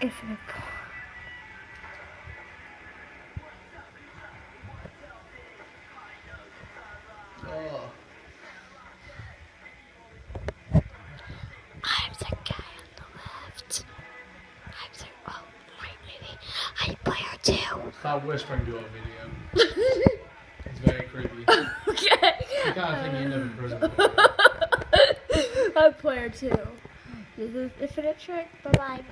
Infinite pool. Oh. I'm the guy on the left. I'm the oh right maybe. I'm player two. Stop whispering to a video. It's very creepy. The okay. kind of thing you end up in prison for. I'm player two. This is Infinite Trick. Bye bye.